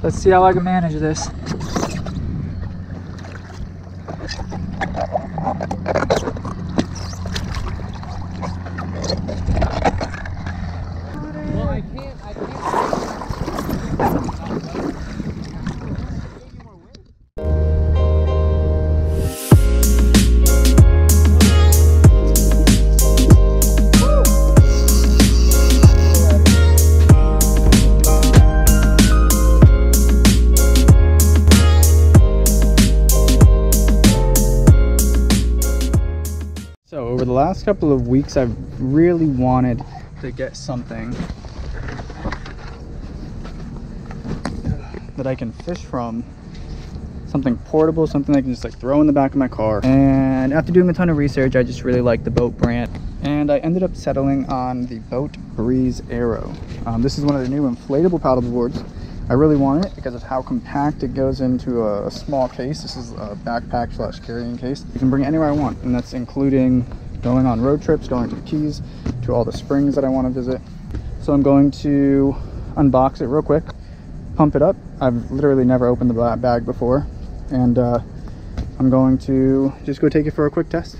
Let's see how I can manage this. Well, I can't. I can't. Last couple of weeks, I've really wanted to get something that I can fish from. Something portable, something I can just like throw in the back of my car. And after doing a ton of research, I just really like the BOTE brand. And I ended up settling on the BOTE Breeze Aero Um, this is one of the new inflatable paddle boards. I really want it because of how compact it goes into a, small case. This is a backpack slash carrying case. You can bring it anywhere I want, and that's including going on road trips, going to the Keys, to all the springs that I want to visit. So I'm going to unbox it real quick, pump it up. I've literally never opened the bag before, and uh, I'm going to just go take it for a quick test.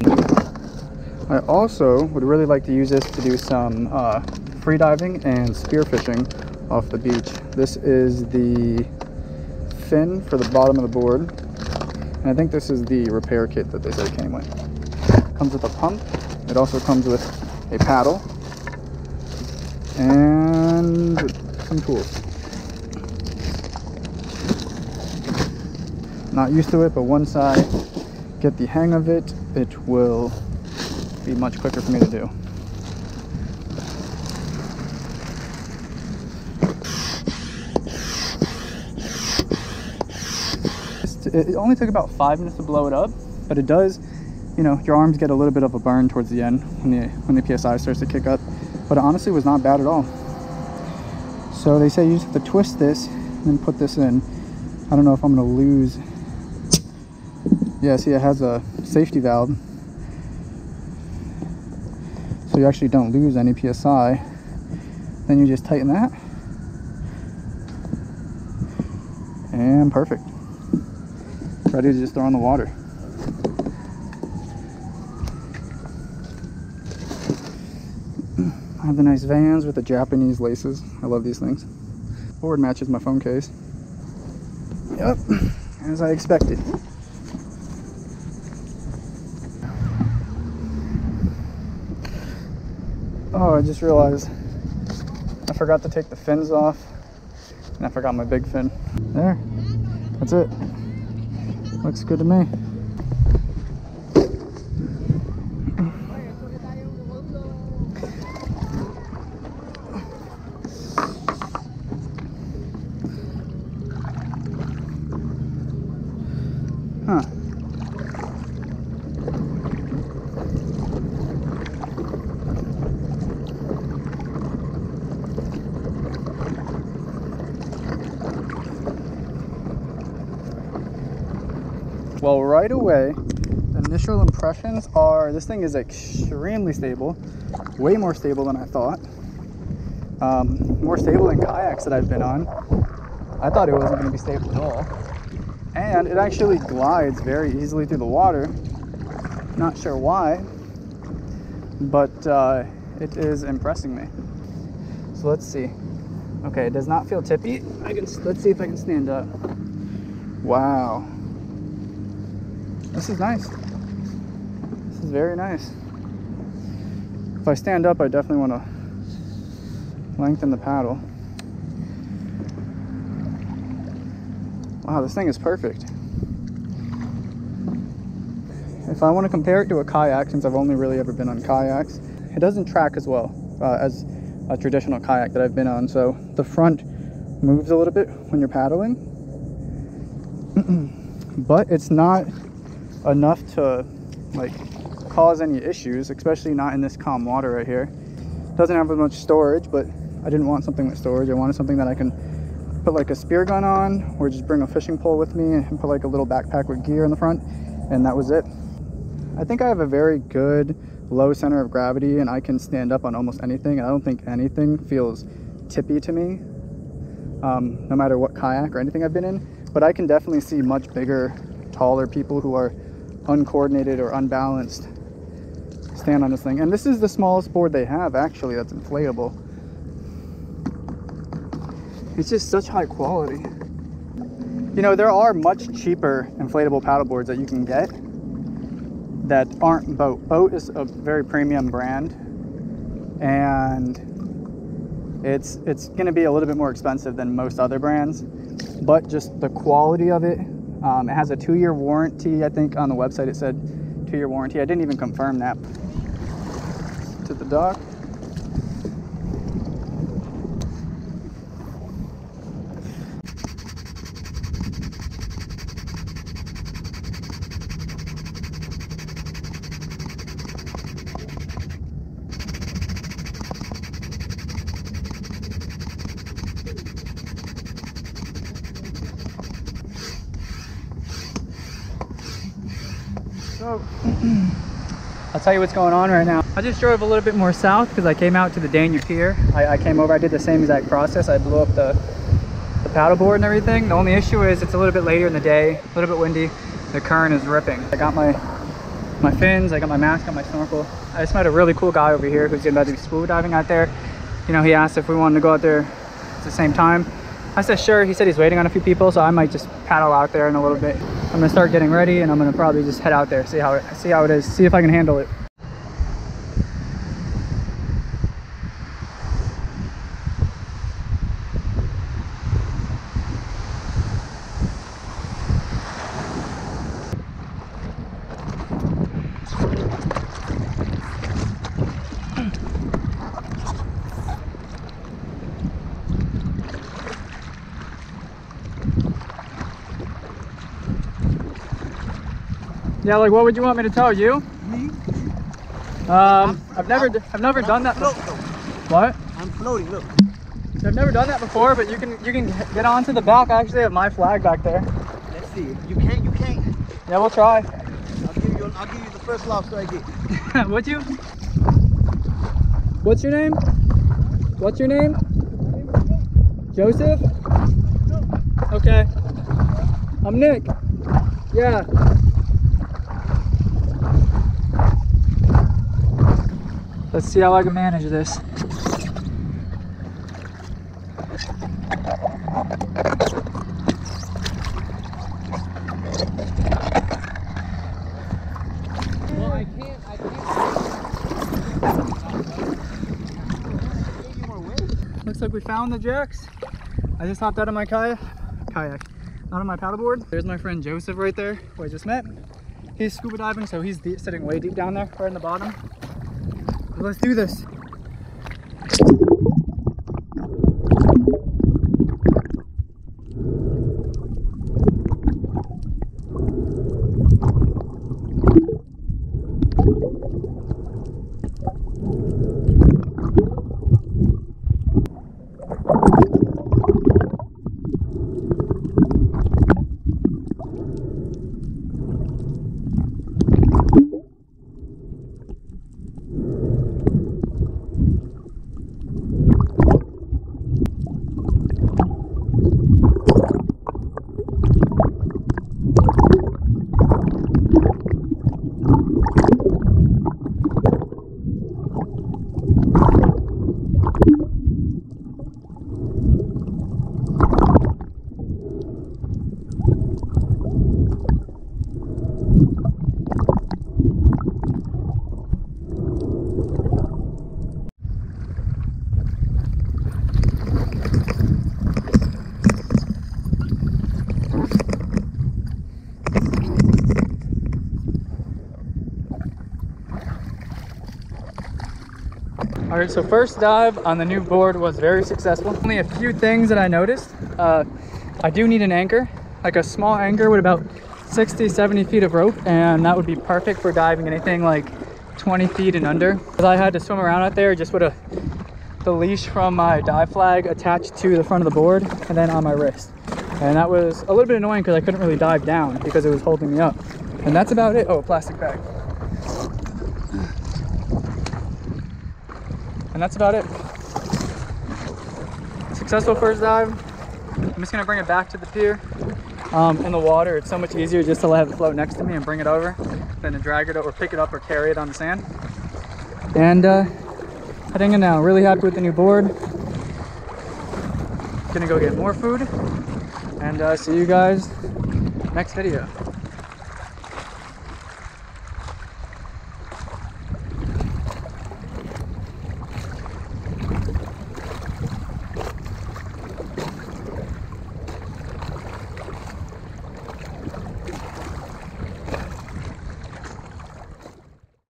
I also would really like to use this to do some uh, free diving and spearfishing off the beach. This is the fin for the bottom of the board. And I think this is the repair kit that they said came with. Comes with a pump. It also comes with a paddle and some tools. Not used to it, but once I get the hang of it, it will be much quicker for me to do. It only took about five minutes to blow it up, but it does, you know, your arms get a little bit of a burn towards the end when the when the PSI starts to kick up. But it honestly was not bad at all. So they say you just have to twist this and then put this in. I don't know if I'm gonna lose. Yeah, see it has a safety valve. So you actually don't lose any PSI. Then you just tighten that. And perfect ready to just throw in the water. I have the nice vans with the Japanese laces. I love these things. Board matches my phone case. Yep, as I expected. Oh, I just realized I forgot to take the fins off and I forgot my big fin. There, that's it. Looks good to me. Right away, initial impressions are this thing is extremely stable, way more stable than I thought. Um, more stable than kayaks that I've been on. I thought it wasn't going to be stable at all. And it actually glides very easily through the water. Not sure why, but uh, it is impressing me. So let's see. Okay, it does not feel tippy. I can. Let's see if I can stand up. Wow. This is nice. This is very nice. If I stand up, I definitely want to lengthen the paddle. Wow, this thing is perfect. If I want to compare it to a kayak, since I've only really ever been on kayaks, it doesn't track as well uh, as a traditional kayak that I've been on. So the front moves a little bit when you're paddling, but it's not enough to like cause any issues, especially not in this calm water right here. Doesn't have as much storage, but I didn't want something with storage. I wanted something that I can put like a spear gun on or just bring a fishing pole with me and put like a little backpack with gear in the front and that was it. I think I have a very good low center of gravity and I can stand up on almost anything I don't think anything feels tippy to me. um, no matter what kayak or anything I've been in. But I can definitely see much bigger, taller people who are uncoordinated or unbalanced stand on this thing. And this is the smallest board they have actually that's inflatable. It's just such high quality. You know, there are much cheaper inflatable paddle boards that you can get that aren't BOTE. BOTE is a very premium brand and it's it's going to be a little bit more expensive than most other brands, but just the quality of it. Um, it has a two-year warranty. I think on the website it said two-year warranty. I didn't even confirm that. To the dock. So, I'll tell you what's going on right now. I just drove a little bit more south because I came out to the Dania Pier. I, I, came over, I did the same exact process. I blew up the, the paddleboard and everything. The only issue is it's a little bit later in the day, a little bit windy. The current is ripping. I got my my fins, I got my mask, got my snorkel. I just met a really cool guy over here who's about to be scuba diving out there. You know, he asked if we wanted to go out there at the same time. I said sure. He said he's waiting on a few people, so I might just paddle out there in a little bit. I'm gonna start getting ready, and I'm gonna probably just head out there, see how it, see how it is, see if I can handle it. Yeah, like what would you want me to tell you? Me? Um, I've never, I've never done that. Float. What? I'm floating, look. I've never done that before, but you can, you can get onto the back I actually of my flag back there. Let's see. You can't, you can't. Yeah, we'll try. I'll give you, I'll give you the first lobster I get. Would you? What's your name? What's your name? Joseph? Okay. I'm Nick. Yeah. Let's see how I can manage this. Looks like we found the jacks. I just hopped out of my kayak, kayak, out of my paddleboard. There's my friend Joseph right there, who I just met. He's scuba diving, so he's sitting way deep down there, right in the bottom. Let's do this. All right, so first dive on the new board was very successful. Only a few things that I noticed. Uh, I do need an anchor, like a small anchor with about 60, 70 feet of rope, and that would be perfect for diving anything like 20 feet and under. Because I had to swim around out there just with a, the leash from my dive flag attached to the front of the board and then on my wrist. And that was a little bit annoying because I couldn't really dive down because it was holding me up. And that's about it. Oh, a plastic bag. And that's about it. Successful first dive. I'm just gonna bring it back to the pier. Um, in the water, it's so much easier just to have it float next to me and bring it over than to drag it or pick it up or carry it on the sand. And uh, heading in now. Really happy with the new board. Gonna go get more food and uh, see you guys next video.